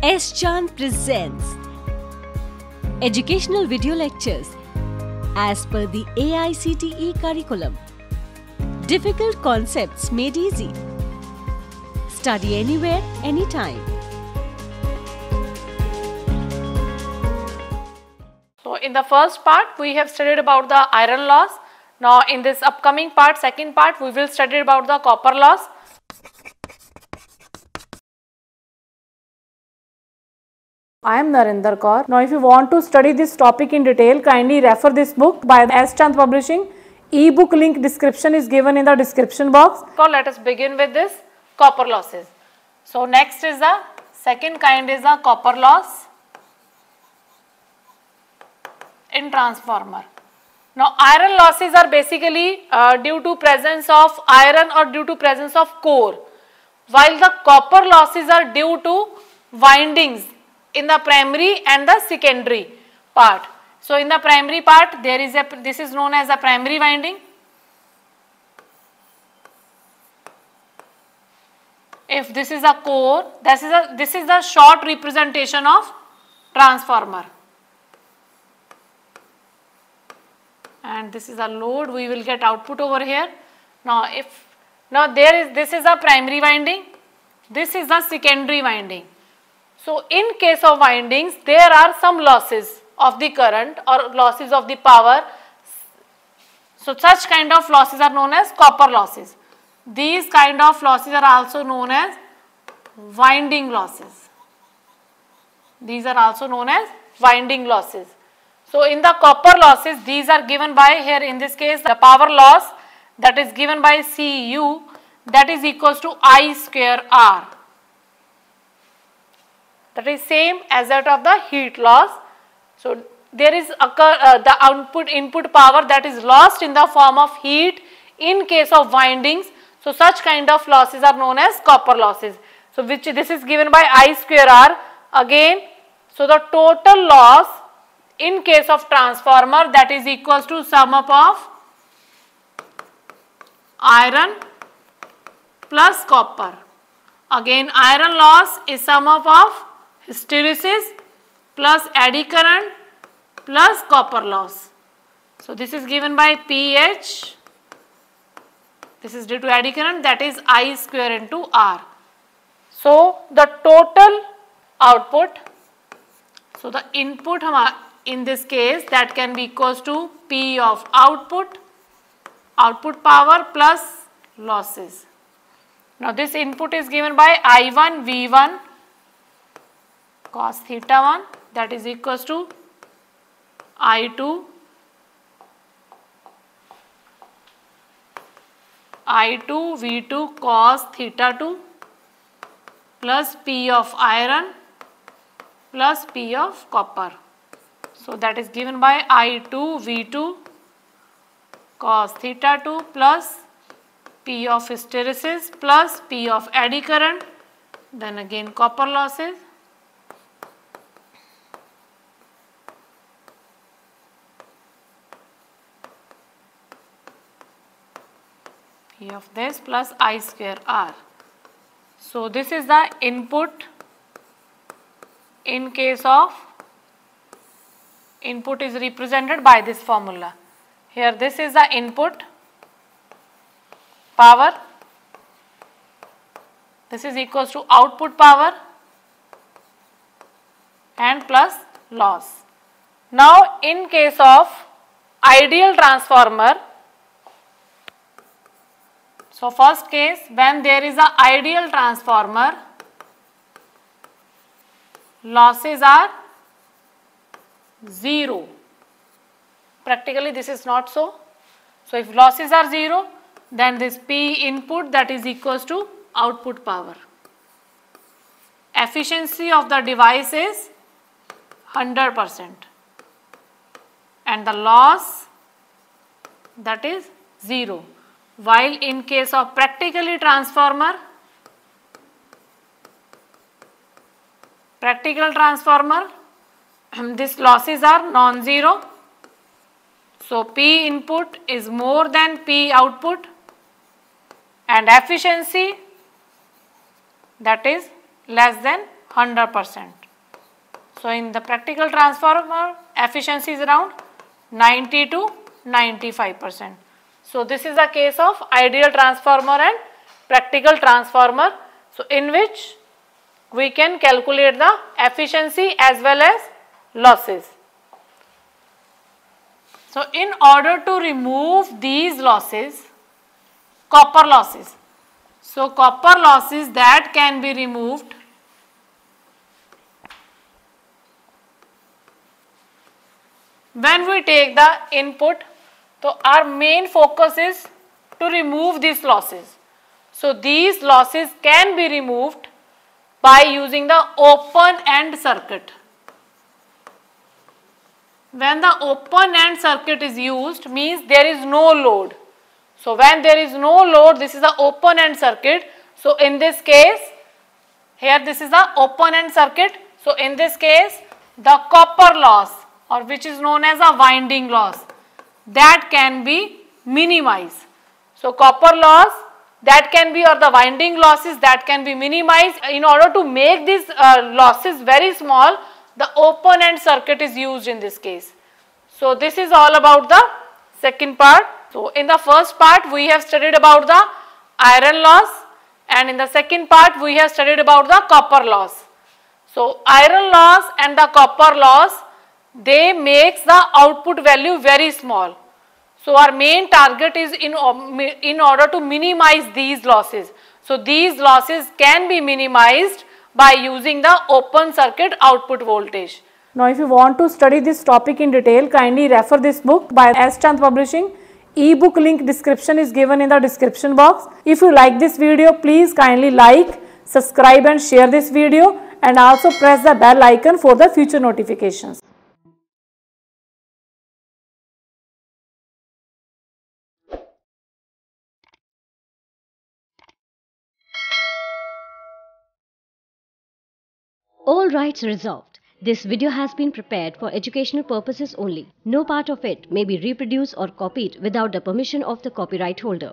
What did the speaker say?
S. Chand presents Educational Video Lectures as per the AICTE curriculum. Difficult concepts made easy. Study anywhere, anytime. So in the first part we have studied about the iron loss. Now in this upcoming part, second part we will study about the copper loss. I am Narinder Kaur. Now if you want to study this topic in detail, kindly refer this book by S. Chand Publishing. E-book link description is given in the description box. So let us begin with this copper losses. So next is the second kind is the copper loss in transformer. Now iron losses are basically uh, due to presence of iron or due to presence of core while the copper losses are due to windings in the primary and the secondary part. So in the primary part there is a this is known as a primary winding. If this is a core, this is a this is the short representation of transformer. And this is a load, we will get output over here. Now if now there is this is a primary winding, this is the secondary winding. So in case of windings, there are some losses of the current or losses of the power. So such kind of losses are known as copper losses. These kind of losses are also known as winding losses. These are also known as winding losses. So in the copper losses, these are given by here in this case the power loss that is given by Cu that is equals to I square R. That is same as that of the heat loss. So there is occur, uh, the output input power that is lost in the form of heat in case of windings. So such kind of losses are known as copper losses. So which this is given by I square R again. So the total loss in case of transformer that is equals to sum up of iron plus copper. Again iron loss is sum up of hysteresis plus eddy current plus copper loss. So this is given by pH, this is due to eddy current that is I square into R. So the total output, so the input in this case that can be equals to P of output, output power plus losses. Now this input is given by I1 V1 cos theta 1 that is equals to I2 I2 V2 cos theta 2 plus P of iron plus P of copper. So that is given by I2 V2 cos theta 2 plus P of hysteresis plus P of eddy current then again copper losses P of this plus I square R. So this is the input in case of input is represented by this formula. Here this is the input power, this is equals to output power and plus loss. Now in case of ideal transformer, so first case when there is a ideal transformer, losses are 0. Practically this is not so. So if losses are 0 then this P input that is equals to output power. Efficiency of the device is 100 percent and the loss that is 0 while in case of practically transformer practical transformer these losses are non-zero so P input is more than P output and efficiency that is less than 100%. So in the practical transformer, efficiency is around 90 to 95%. So this is the case of ideal transformer and practical transformer. So in which we can calculate the efficiency as well as losses. So in order to remove these losses, copper losses. So copper losses that can be removed when we take the input so our main focus is to remove these losses. So these losses can be removed by using the open end circuit. When the open end circuit is used means there is no load. So when there is no load this is the open end circuit. So in this case here this is the open end circuit. So in this case the copper loss or which is known as a winding loss that can be minimized. So copper loss that can be or the winding losses that can be minimized in order to make these uh, losses very small the open end circuit is used in this case. So this is all about the second part. So in the first part we have studied about the iron loss and in the second part we have studied about the copper loss. So iron loss and the copper loss they makes the output value very small. So our main target is in, um, in order to minimize these losses. So these losses can be minimized by using the open circuit output voltage. Now if you want to study this topic in detail, kindly refer this book by S. Chand Publishing. E-book link description is given in the description box. If you like this video, please kindly like, subscribe and share this video and also press the bell icon for the future notifications. All rights reserved. This video has been prepared for educational purposes only. No part of it may be reproduced or copied without the permission of the copyright holder.